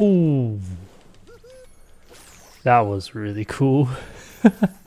Ooh. That was really cool.